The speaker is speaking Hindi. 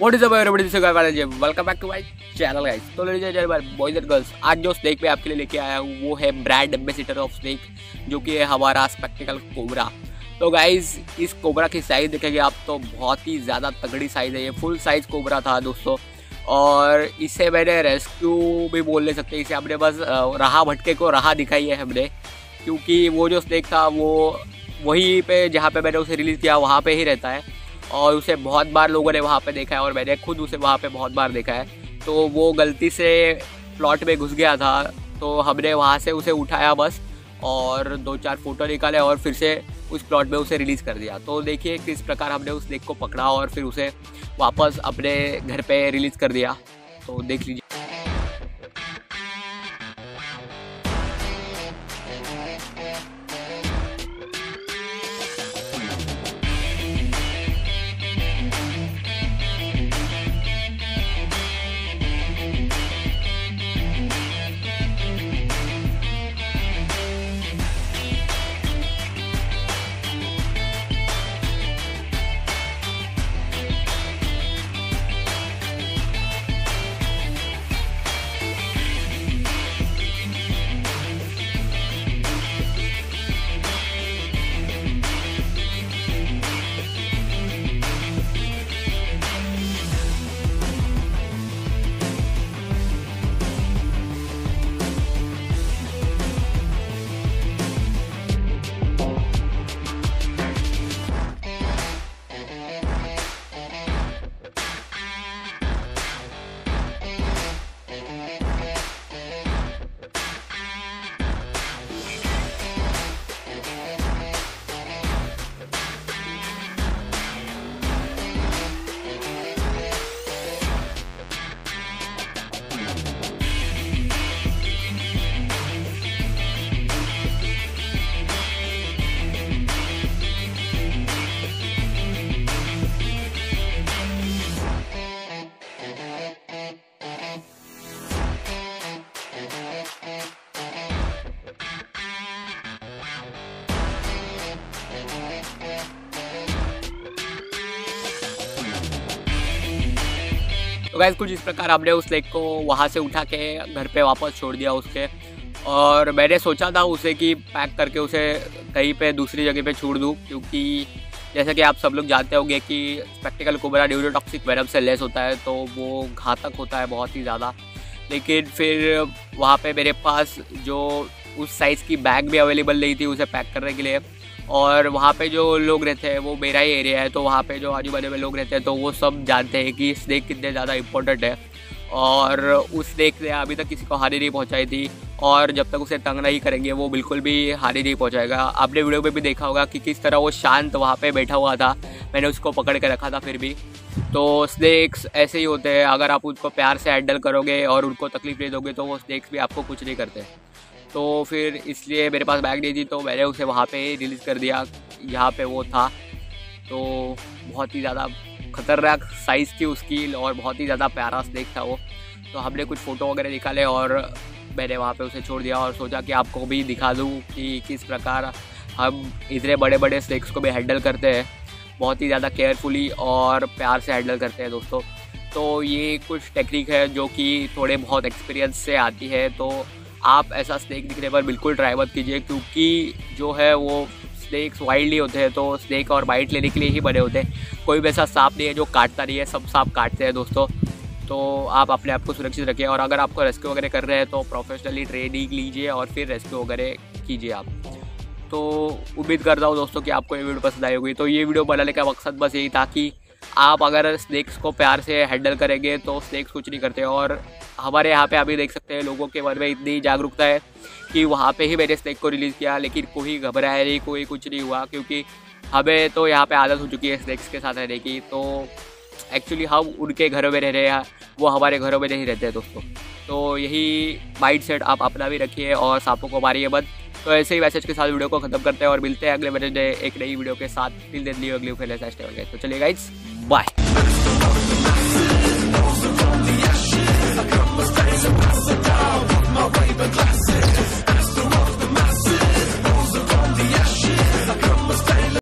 What is welcome back to my channel guys तो बॉयज़ एंड गर्ल्स आज जो स्नेक मैं आपके लिए लेके आया हूँ, वो है ब्रांड एम्बेसिडर ऑफ़ स्नेक जो कि है हमारा स्पेक्टिकल कोबरा तो गाइज़ इस कोबरा की साइज़ देखेंगे आप तो बहुत ही ज़्यादा तगड़ी साइज़ है ये. फुल साइज़ कोबरा था दोस्तों. और इसे मैंने रेस्क्यू भी बोल ले सकते, इसे हमने बस रहा भटके को रहा दिखाई है हमने, क्योंकि वो जो स्नेक था, वो, वहीं पे जहाँ पे मैंने उसे रिलीज़ किया, वहाँ पे ही रहता है। और उसे बहुत बार लोगों ने वहाँ पे देखा है और मैंने खुद उसे वहाँ पे बहुत बार देखा है। तो वो गलती से प्लॉट में घुस गया था तो हमने वहाँ से उसे उठाया बस और दो चार फ़ोटो निकाले और फिर से उस प्लॉट में उसे रिलीज़ कर दिया। तो देखिए किस प्रकार हमने उस लेक को पकड़ा और फिर उसे वापस अपने घर पे रिलीज़ कर दिया। तो देख लीजिए। तो गैस कुछ इस प्रकार हमने उस लेक को वहाँ से उठा के घर पे वापस छोड़ दिया उसके। और मैंने सोचा था उसे कि पैक करके उसे कहीं पे दूसरी जगह पे छोड़ दूँ, क्योंकि जैसा कि आप सब लोग जानते होंगे कि स्पेक्टिकल कोबरा ड्यूरोटॉक्सिक वेनम से लेस होता है तो वो घातक होता है बहुत ही ज़्यादा। लेकिन फिर वहाँ पे मेरे पास जो उस साइज़ की बैग भी अवेलेबल नहीं थी उसे पैक करने के लिए और वहाँ पे जो लोग रहते हैं, वो ही एरिया है तो वहाँ पे जो आजू बाजू में लोग रहते हैं तो वो सब जानते हैं कि स्नेक कितने ज़्यादा इम्पोर्टेंट है। और उस स्नेक ने अभी तक किसी को हानि नहीं पहुँचाई थी, और जब तक उसे तंग नहीं करेंगे, वो बिल्कुल भी हानि नहीं पहुँचाएगा। आपने वीडियो में भी देखा होगा कि किस तरह वो शांत वहाँ पर बैठा हुआ था। मैंने उसको पकड़ के रखा था फिर भी। तो स्नेक्स ऐसे ही होते हैं, अगर आप उनको प्यार से हैंडल करोगे और उनको तकलीफ़ दे दोगे तो वो स्नेक्स भी आपको कुछ नहीं करते। तो फिर इसलिए मेरे पास बैग नहीं थी तो मैंने उसे वहाँ पे रिलीज़ कर दिया। यहाँ पे वो था। तो बहुत ही ज़्यादा ख़तरनाक साइज़ थी उसकी और बहुत ही ज़्यादा प्यारा स्नेक था वो। तो हमने कुछ फ़ोटो वगैरह निकाले और मैंने वहाँ पे उसे छोड़ दिया और सोचा कि आपको भी दिखा दूँ कि किस प्रकार हम इतने बड़े बड़े स्नेक्स को भी हैंडल करते हैं। बहुत ही ज़्यादा केयरफुली और प्यार से हैंडल करते हैं दोस्तों। तो ये कुछ टेक्निक है जो कि थोड़े बहुत एक्सपीरियंस से आती है। तो आप ऐसा स्नेक दिखने पर बिल्कुल ट्राई मत कीजिए, क्योंकि जो है वो स्नेक्स वाइल्डली होते हैं तो स्नेक और बाइट लेने के लिए ही बने होते हैं। कोई भी ऐसा सांप नहीं है जो काटता नहीं है, सब सांप काटते हैं दोस्तों। तो आप अपने आप को सुरक्षित रखिए और अगर आपको रेस्क्यू वगैरह कर रहे हैं तो प्रोफेशनली ट्रेनिंग लीजिए और फिर रेस्क्यू वगैरह कीजिए आप। तो उम्मीद करता हूँ दोस्तों कि आपको ये वीडियो पसंद आई होगी। तो ये वीडियो बनाने का मकसद बस यही था कि आप अगर स्नेक्स को प्यार से हैंडल करेंगे तो स्नेक्स कुछ नहीं करते और हमारे यहाँ पे अभी देख सकते हैं, लोगों के मन में इतनी जागरूकता है कि वहाँ पे ही मैंने स्नेक को रिलीज़ किया, लेकिन कोई घबराया नहीं, कोई कुछ नहीं हुआ, क्योंकि हमें तो यहाँ पे आदत हो चुकी है स्नेक्स के साथ रहने की। तो एक्चुअली हम उनके घरों में रह रहे हैं, वो हमारे घरों में नहीं रहते दोस्तों। तो यही माइंड सेट आप अपना भी रखिए और सांपों को मारिए बंद तो ऐसे ही मैसेज के साथ वीडियो को खत्म करते हैं और मिलते हैं अगले मैसेज एक नई वीडियो के साथ। दिल दिन अगली फैले तो चलिए गाइज़ बाय